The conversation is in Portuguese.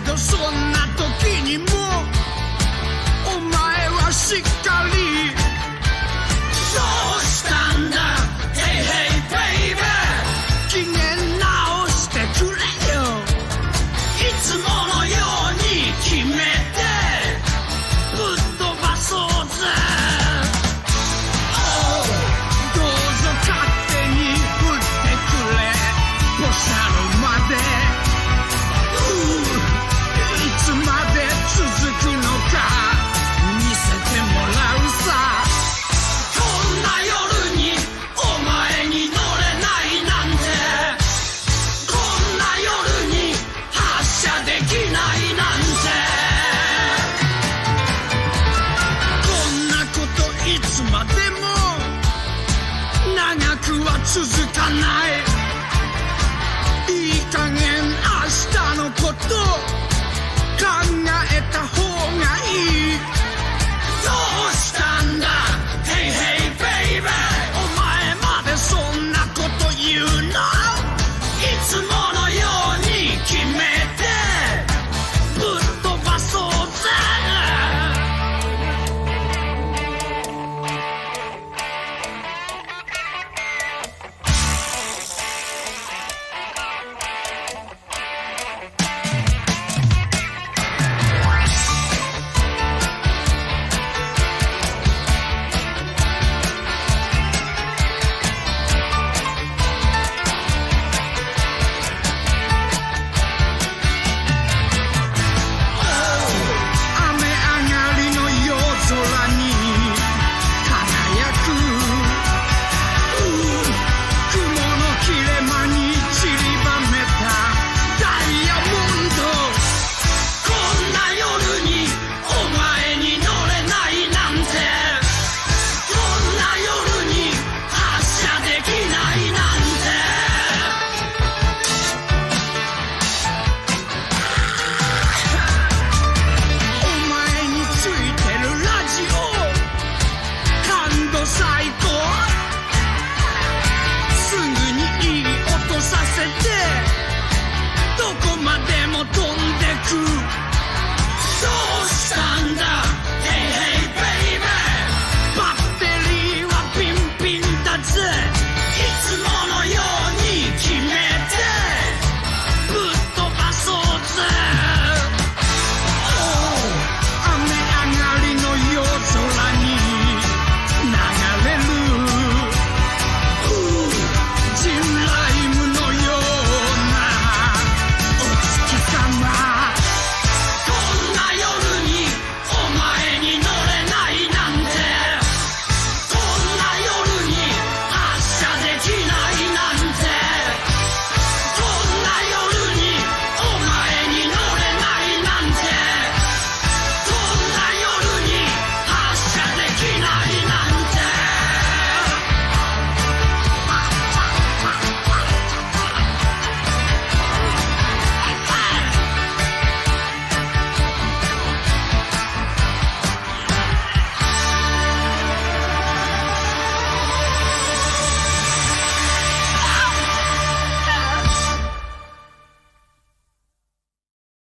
Deus sou